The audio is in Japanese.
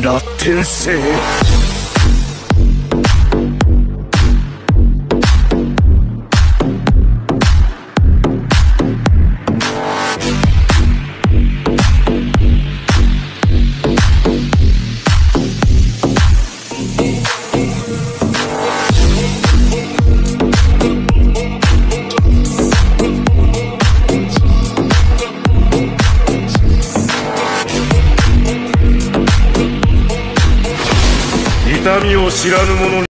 な転生痛みを知らぬ者に